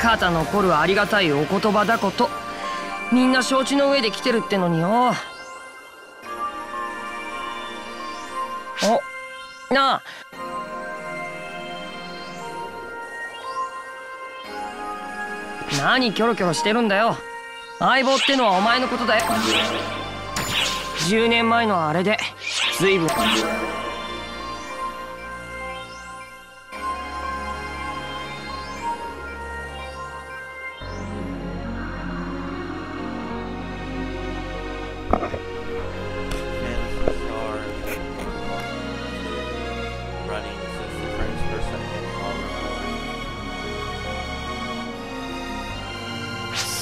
肩残るありがたいお言葉だこと。みんな承知の上で来てるってのによ。おなあ。何キョロキョロしてるんだよ。相棒ってのはお前のことだよ。10年前のあれで随分。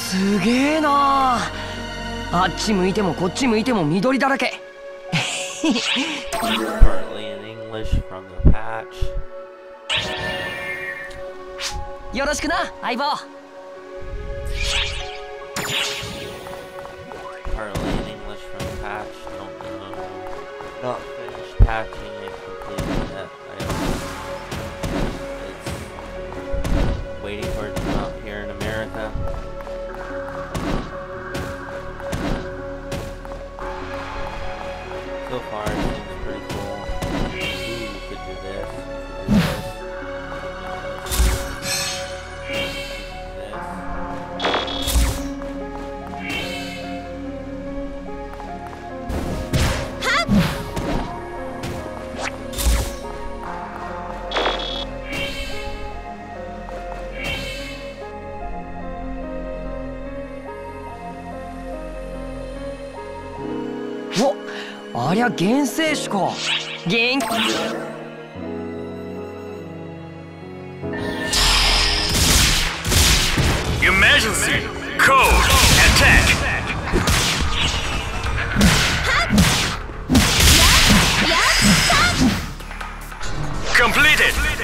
すげえなあっち向いてもこっち向いても緑だらけ.よろしくな相棒 Currently in English from the patch. Don't know. Not finished patching So far, it seems pretty cool. Ooh, could do this. Could do this. ありゃ原生種か元気 Emergency! Code! Attack! Completed!